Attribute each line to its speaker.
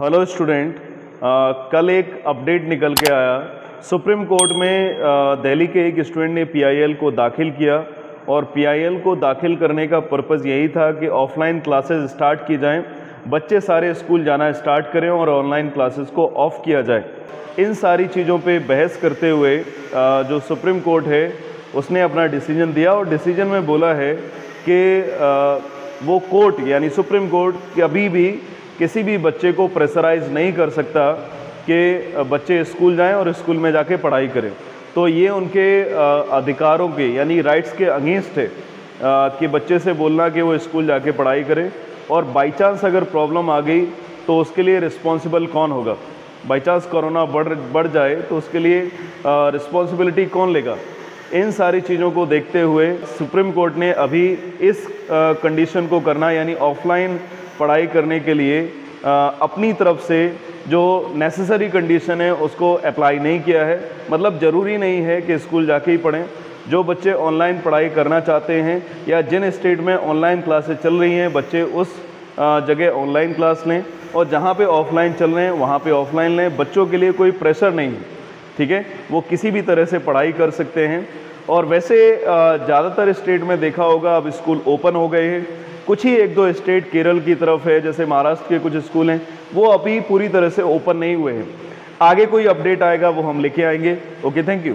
Speaker 1: Hello student कल एक update निकल के आया। सुप्रीम कोर्ट में दिल्ली के एक स्टूडेंट ने पीआईएल को दाखिल किया और पीआईएल को दाखिल करने का पर्पज़ यही था कि ऑफलाइन क्लासेस स्टार्ट की जाएँ, बच्चे सारे स्कूल जाना स्टार्ट करें और ऑनलाइन क्लासेस को ऑफ़ किया जाए। इन सारी चीज़ों पे बहस करते हुए जो सुप्रीम कोर्ट है, उसने अपना डिसीज़न दिया और डिसीज़न में बोला है कि वो कोर्ट, यानी सुप्रीम कोर्ट कभी भी किसी भी बच्चे को प्रेशराइज नहीं कर सकता कि बच्चे स्कूल जाएँ और स्कूल में जाके पढ़ाई करें। तो ये उनके अधिकारों के, यानी राइट्स के अगेंस्ट है कि बच्चे से बोलना कि वो स्कूल जाके पढ़ाई करें। और बाई चांस अगर प्रॉब्लम आ गई तो उसके लिए रिस्पॉन्सिबल कौन होगा? बाई चांस कोरोना बढ़ बढ़ जाए तो उसके लिए रिस्पॉन्सिबिलिटी कौन लेगा? इन सारी चीज़ों को देखते हुए सुप्रीम कोर्ट ने अभी इस कंडीशन को करना, यानी ऑफलाइन पढ़ाई करने के लिए अपनी तरफ़ से जो नेसेसरी कंडीशन है, उसको अप्लाई नहीं किया है। मतलब ज़रूरी नहीं है कि स्कूल जाके ही पढ़ें। जो बच्चे ऑनलाइन पढ़ाई करना चाहते हैं, या जिन स्टेट में ऑनलाइन क्लासेस चल रही हैं, बच्चे उस जगह ऑनलाइन क्लास लें। और जहाँ पे ऑफलाइन चल रहे हैं, वहाँ पे ऑफलाइन लें। बच्चों के लिए कोई प्रेशर नहीं है, ठीक है? वो किसी भी तरह से पढ़ाई कर सकते हैं। और वैसे ज़्यादातर स्टेट में देखा होगा, अब स्कूल ओपन हो गए हैं। कुछ ही एक दो स्टेट, केरल की तरफ़ है, जैसे महाराष्ट्र के कुछ स्कूल हैं, वो अभी पूरी तरह से ओपन नहीं हुए हैं। आगे कोई अपडेट आएगा, वो हम लेके आएँगे। Okay thank you